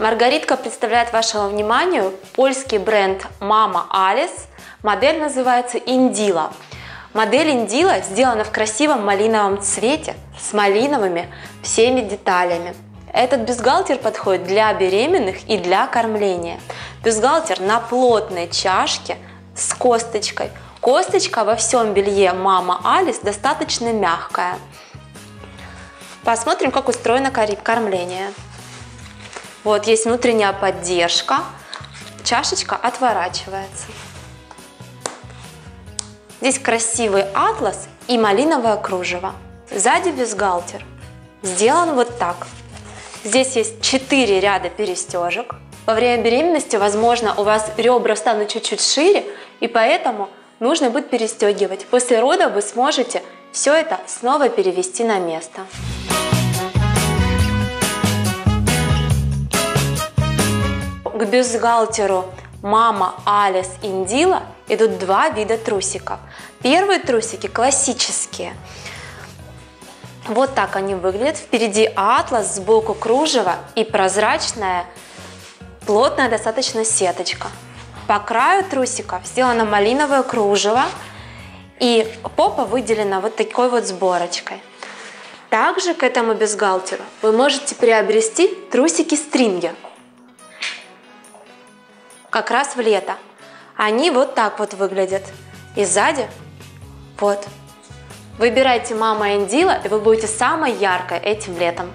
Маргаритка представляет вашему вниманию польский бренд Mama Alice. Модель называется Индила. Модель Индила сделана в красивом малиновом цвете с малиновыми всеми деталями. Этот бюстгальтер подходит для беременных и для кормления. Бюстгальтер на плотной чашке с косточкой. Косточка во всем белье Мама Алис достаточно мягкая. Посмотрим, как устроено кормление. Вот есть внутренняя поддержка. Чашечка отворачивается. Здесь красивый атлас и малиновое кружево. Сзади бюстгальтер сделан вот так. Здесь есть 4 ряда перестежек. Во время беременности, возможно, у вас ребра станут чуть-чуть шире, и поэтому нужно будет перестегивать. После рода вы сможете все это снова перевести на место. Бюстгальтеру Мама Алис Индила идут два вида трусиков. Первые трусики классические. Вот так они выглядят. Впереди атлас, сбоку кружево и прозрачная, плотная достаточно сеточка. По краю трусиков сделано малиновое кружево и попа выделена вот такой вот сборочкой. Также к этому бюстгальтеру вы можете приобрести трусики стринги. Как раз в лето. Они вот так вот выглядят. И сзади вот. Выбирайте мама Эндила, и вы будете самой яркой этим летом.